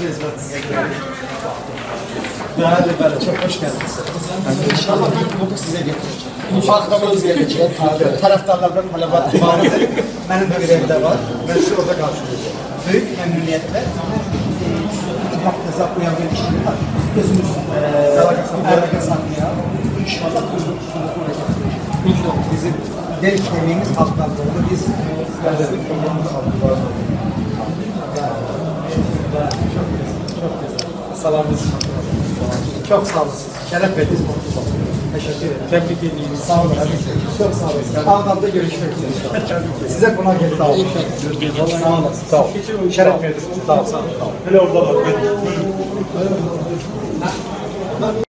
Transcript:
Hizmetinize Değerli böyle çok hoş geldiniz. İnşallah bir bunu size getireceğim. Farklarınız gelecek. Taraftarlardan talebat vardı. Benim de bir evde var. Ben orada karşılayacağım. Büyük memnuniyetle haftınıza uyan bir işim var. Gözümüz erken saklıya. İnşallah kuzluk kuzluk bizim delik kemiğimiz halktan doğru. Biz gözledik kemiğimiz halktan Salamınız çok sağ olun. Şeref verdiniz. Teşekkür ederim. Tebrik ediyorum. Sağ olun. Çok sağ olun. Ağlamda görüşmek üzere. Size konak gelin. Sağ olun. Sağ olun. Sağ olun. Şeref verdiniz. Sağ olun. Sağ olun. Hele orada bak.